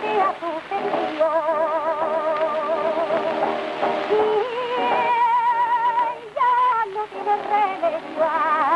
sea tu. Y ella no tiene remedio.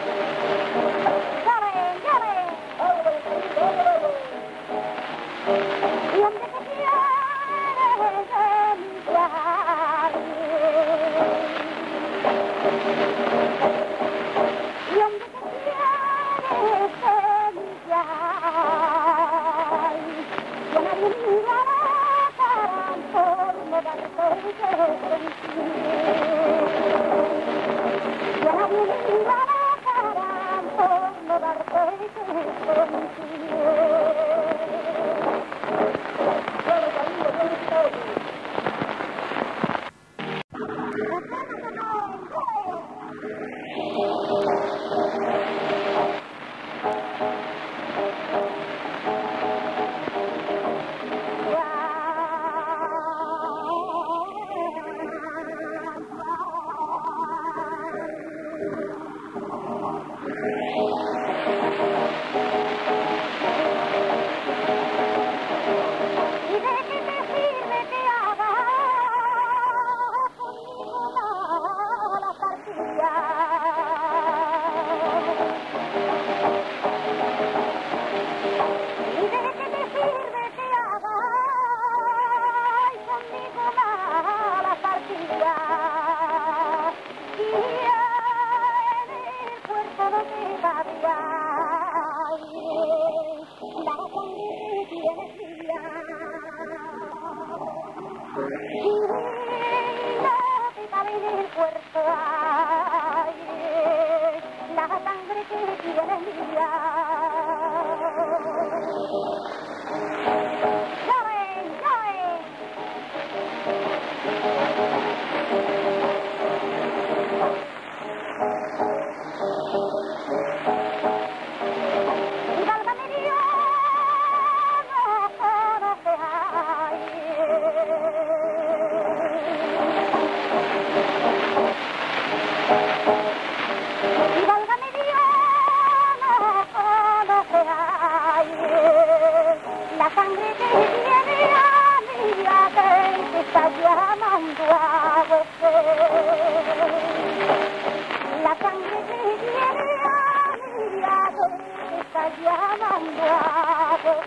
Thank you. Y vino a pedir el puerto allí, la sangre que tiene mi vida. Andrade.